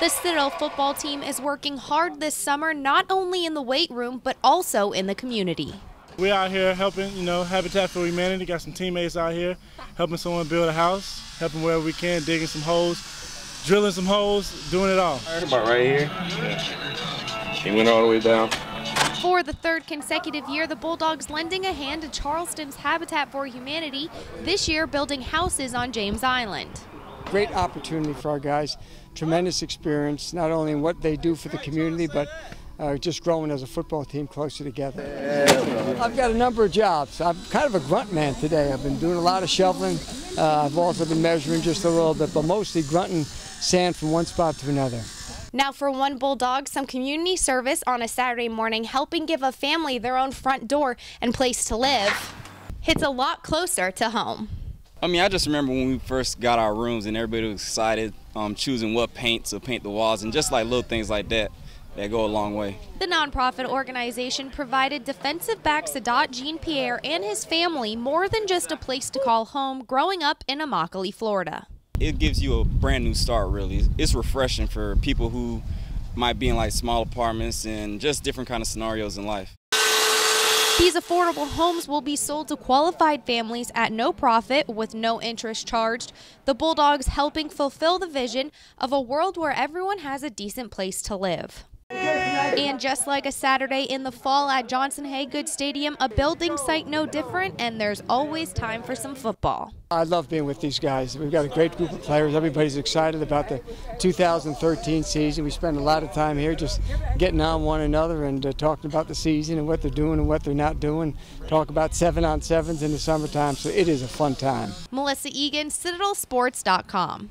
The Citadel football team is working hard this summer, not only in the weight room, but also in the community. We're out here helping, you know, Habitat for Humanity. Got some teammates out here helping someone build a house, helping wherever we can, digging some holes, drilling some holes, doing it all. About right here. He went all the way down. For the third consecutive year, the Bulldogs lending a hand to Charleston's Habitat for Humanity, this year building houses on James Island. Great opportunity for our guys, tremendous experience, not only in what they do for the community, but uh, just growing as a football team closer together. I've got a number of jobs. I'm kind of a grunt man today. I've been doing a lot of shoveling. Uh, I've also been measuring just a little bit, but mostly grunting sand from one spot to another. Now, for one Bulldog, some community service on a Saturday morning, helping give a family their own front door and place to live, hits a lot closer to home. I mean, I just remember when we first got our rooms and everybody was excited, um, choosing what paint to paint the walls and just like little things like that that go a long way. The nonprofit organization provided defensive back Sadath Jean-Pierre and his family more than just a place to call home growing up in Immokalee, Florida. It gives you a brand new start really. It's refreshing for people who might be in like small apartments and just different kind of scenarios in life these affordable homes will be sold to qualified families at no profit with no interest charged. The Bulldogs helping fulfill the vision of a world where everyone has a decent place to live. And just like a Saturday in the fall at Johnson Hagood Stadium, a building site no different, and there's always time for some football. I love being with these guys. We've got a great group of players. Everybody's excited about the 2013 season. We spend a lot of time here just getting on one another and uh, talking about the season and what they're doing and what they're not doing. Talk about seven on sevens in the summertime, so it is a fun time. Melissa Egan, CitadelSports.com.